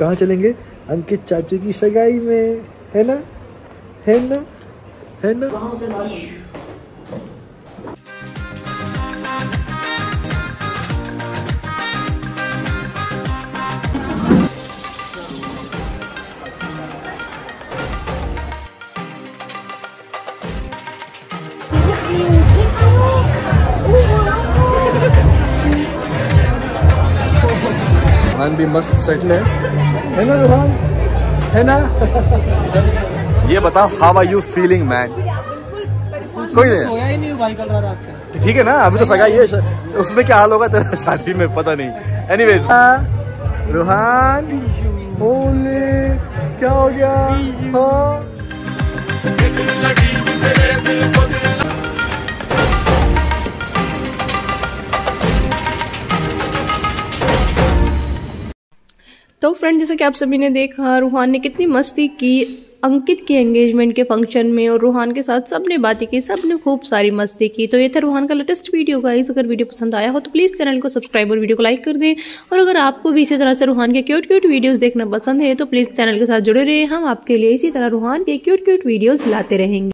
कहाँ चलेंगे? अंकित चाचू की सगाई में है ना? है ना? है ना? रोहान भी मस्त सेटल है। है ना रुहान? है ना? ये बताओ how are you feeling man कोई नहीं। सोया ही नहीं भाई कल रात से। ठीक है ना? अभी तो सगाई है उसमें क्या हाल होगा तेरा शादी में? पता नहीं। एनीवेज रूहान ओले क्या हो गया? हाँ। तो फ्रेंड जैसे कि आप सभी ने देखा, रूहान ने कितनी मस्ती की, अंकित की एंगेजमेंट के फ़ंक्शन में और रूहान के साथ सबने बातें की, सबने खूब सारी मस्ती की। तो ये था रूहान का लेटेस्ट वीडियो गाइस अगर वीडियो पसंद आया हो तो प्लीज़ चैनल को सब्सक्राइब और वीडियो को लाइक कर दें। और अगर आपको भी इसी तरह से रूहान के क्यूट क्यूट वीडियोस देखना पसंद है तो प्लीज़ चैनल के साथ जुड़े रहे। हम आपके लिए इसी तरह रूहान के क्यूट क्यूट वीडियोज़ लाते रहेंगे।